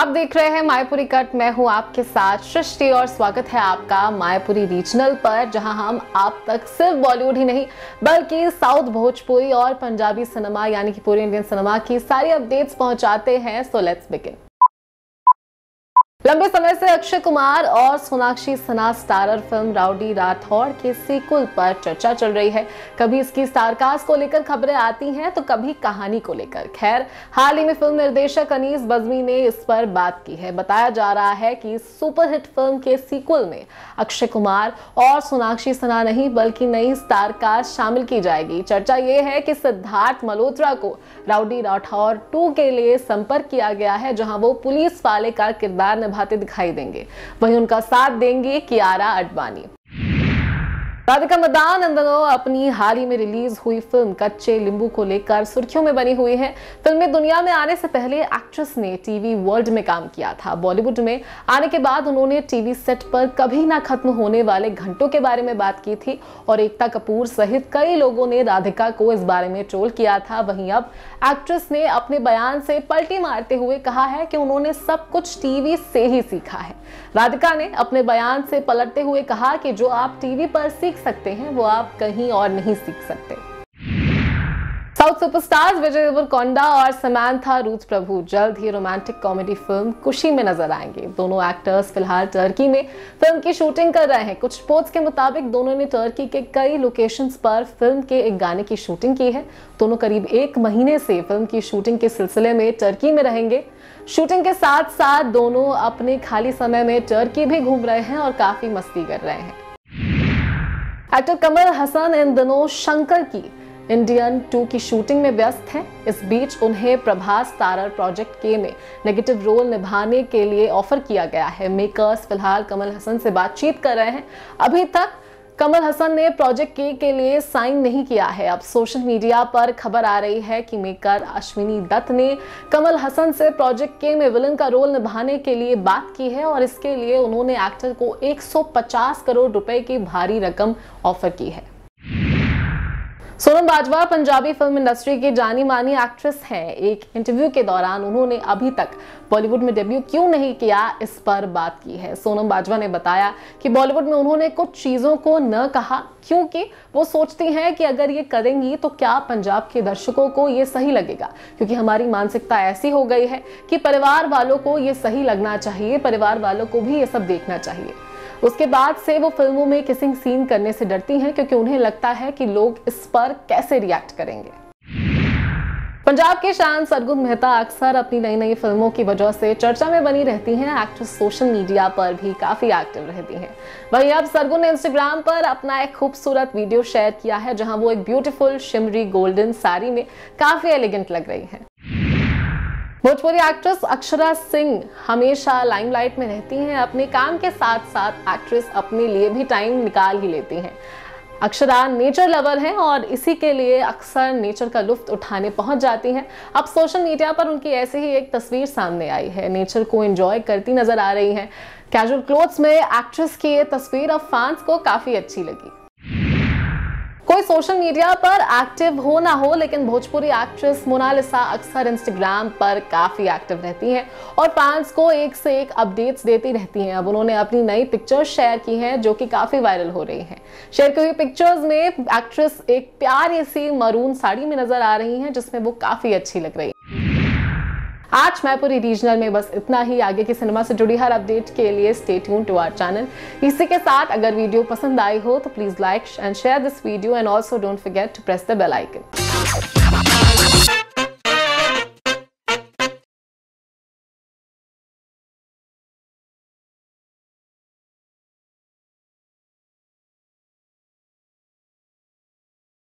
आप देख रहे हैं मायापुरी कट। मैं हूँ आपके साथ सृष्टि और स्वागत है आपका मायपुरी रीजनल पर, जहाँ हम आप तक सिर्फ़ बॉलीवुड ही नहीं, बल्कि साउथ भोजपुरी और पंजाबी सिनेमा यानी कि पूरे इंडियन सिनेमा की सारी अपडेट्स पहुंचाते हैं। सो लेट्स बिगिन लंबे समय से अक्षय कुमार और सोनाक्षी सना स्टारर फ़िल्म राउडी राठौड़ के सीक्वल पर चर्चा चल रही है। कभी इसकी स्टारकास्ट को लेकर खबरें आती हैं तो कभी कहानी को लेकर। खैर, हाल ही में फ़िल्म निर्देशक अनीस बजमी ने इस पर बात की है। बताया जा रहा है कि सुपरहिट फ़िल्म के सीक्वल में अक्षय कुमार और सोनाक्षी सना नहीं, बल्कि नई स्टारकास्ट शामिल की जाएगी। चर्चा ये है कि सिद्धार्थ मल्होत्रा को राउडी राठौर टू के लिए संपर्क किया गया है, जहाँ वो पुलिस वाले का किरदार निभाते दिखाई देंगे। वहीं उनका साथ देंगे कियारा अडवाणी। राधिका मदान इन दिनों अपनी हाल ही में रिलीज़ हुई फ़िल्म कच्चे लिंबू को लेकर सुर्खियों में बनी हुई है। फ़िल्म दुनिया में आने से पहले एक्ट्रेस ने टीवी वर्ल्ड में काम किया था। बॉलीवुड में आने के बाद उन्होंने टीवी सेट पर कभी ना खत्म होने वाले घंटों के बारे में बात की थी और एकता कपूर सहित कई लोगों ने राधिका को इस बारे में ट्रोल किया था। वहीं अब एक्ट्रेस ने अपने बयान से पलटी मारते हुए कहा है कि उन्होंने सब कुछ टीवी से ही सीखा है। राधिका ने अपने बयान से पलटते हुए कहा कि जो आप टीवी पर सीख सकते हैं, वो आप कहीं और नहीं सीख सकते। साउथ सुपरस्टार्स विजय देवरकोंडा और समांथा रूथ प्रभु जल्द ही रोमांटिक कॉमेडी फ़िल्म खुशी में नज़र आएँगे। दोनों एक्टर्स फ़िलहाल टर्की में फ़िल्म की शूटिंग कर रहे हैं। कुछ रिपोर्ट्स के मुताबिक दोनों ने टर्की के कई लोकेशंस पर फ़िल्म के एक गाने की शूटिंग की है। दोनों करीब एक महीने से फ़िल्म की शूटिंग के सिलसिले में टर्की में रहेंगे। शूटिंग के साथ साथ दोनों अपने खाली समय में टर्की भी घूम रहे हैं और काफ़ी मस्ती कर रहे हैं। एक्टर कमल हसन इन दिनों शंकर की इंडियन टू की शूटिंग में व्यस्त हैं। इस बीच उन्हें प्रभास तारर प्रोजेक्ट के में नेगेटिव रोल निभाने के लिए ऑफ़र किया गया है। मेकर्स फ़िलहाल कमल हसन से बातचीत कर रहे हैं। अभी तक कमल हसन ने प्रोजेक्ट के के लिए साइन नहीं किया है। अब सोशल मीडिया पर खबर आ रही है कि मेकर अश्विनी दत्त ने कमल हसन से प्रोजेक्ट के में विलन का रोल निभाने के लिए बात की है और इसके लिए उन्होंने एक्टर को 150 करोड़ रुपए की भारी रकम ऑफ़र की है। सोनम बाजवा पंजाबी फ़िल्म इंडस्ट्री की जानी मानी एक्ट्रेस हैं। एक इंटरव्यू के दौरान उन्होंने अभी तक बॉलीवुड में डेब्यू क्यों नहीं किया, इस पर बात की है। सोनम बाजवा ने बताया कि बॉलीवुड में उन्होंने कुछ चीज़ों को न कहा, क्योंकि वो सोचती हैं कि अगर ये करेंगी तो क्या पंजाब के दर्शकों को ये सही लगेगा? क्योंकि हमारी मानसिकता ऐसी हो गई है कि परिवार वालों को ये सही लगना चाहिए, परिवार वालों को भी ये सब देखना चाहिए। उसके बाद से वो फ़िल्मों में किसिंग सीन करने से डरती हैं क्योंकि उन्हें लगता है कि लोग इस पर कैसे रिएक्ट करेंगे। पंजाब के शान सरगुन मेहता अक्सर अपनी नई नई फ़िल्मों की वजह से चर्चा में बनी रहती हैं। एक्ट्रेस सोशल मीडिया पर भी काफ़ी एक्टिव रहती हैं। वहीं अब सरगुन ने इंस्टाग्राम पर अपना एक खूबसूरत वीडियो शेयर किया है, जहाँ वो एक ब्यूटीफुल शिमरी गोल्डन साड़ी में काफ़ी एलिगेंट लग रही हैं। भोजपुरी एक्ट्रेस अक्षरा सिंह हमेशा लाइमलाइट में रहती हैं, अपने काम के साथ साथ एक्ट्रेस अपने लिए भी टाइम निकाल ही लेती हैं। अक्षरा नेचर लवर हैं और इसी के लिए अक्सर नेचर का लुफ्त उठाने पहुँच जाती हैं। अब सोशल मीडिया पर उनकी ऐसे ही एक तस्वीर सामने आई है। नेचर को एंजॉय करती नज़र आ रही हैं। कैजुअल क्लोथ्स में एक्ट्रेस की ये तस्वीर अब फैंस को काफ़ी अच्छी लगी। कोई सोशल मीडिया पर एक्टिव हो ना हो, लेकिन भोजपुरी एक्ट्रेस मोनालिसा अक्सर इंस्टाग्राम पर काफ़ी एक्टिव रहती हैं और फैंस को एक से एक अपडेट्स देती रहती हैं। अब उन्होंने अपनी नई पिक्चर्स शेयर की हैं, जो कि काफ़ी वायरल हो रही हैं। शेयर की हुई पिक्चर्स में एक्ट्रेस एक प्यारी सी मरून साड़ी में नज़र आ रही हैं, जिसमें वो काफ़ी अच्छी लग रही है। आज मैपुरी रीजनल में बस इतना ही। आगे की सिनेमा से जुड़ी हर अपडेट के लिए स्टेट टू आर चैनल इसी के साथ अगर वीडियो पसंद आई हो तो please like and share this video and also don't forget to press the bell icon